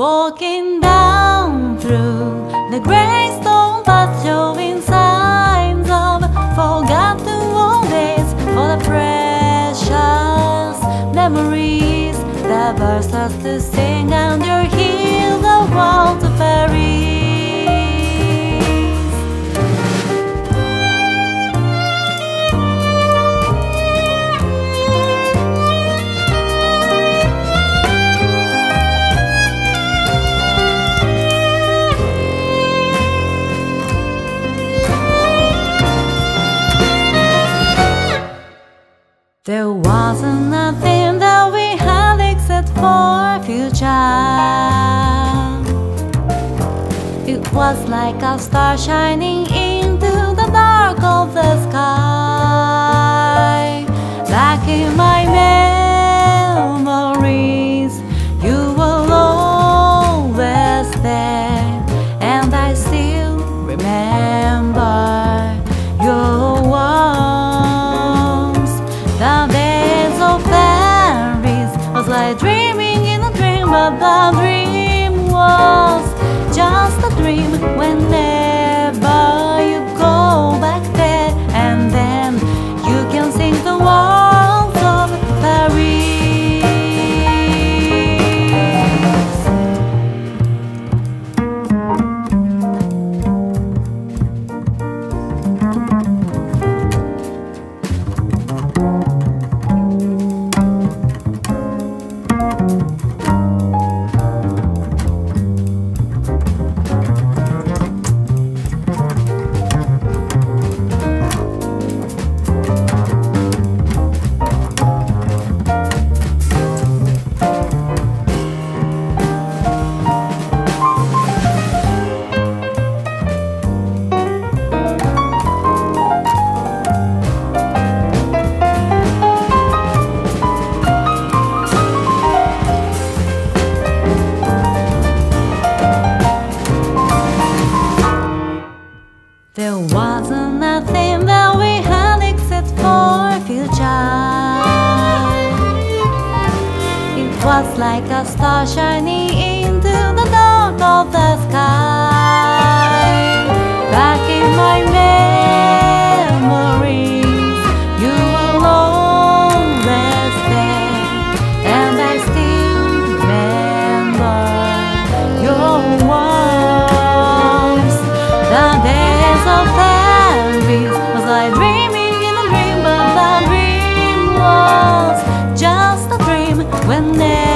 Walking down through the gray stone path, showing signs of forgotten old days for the precious memories that burst us to sing under here the waltz of Paris. Wasn't nothing that we had except for future. It was like a star shining into the dark of the sky. Back in my memories, you were always there, and I still remember your warmth. The dream was just a dream whenever There wasn't nothing that we had except for future. It was like a star shining into the dark of the was just a dream. Whenever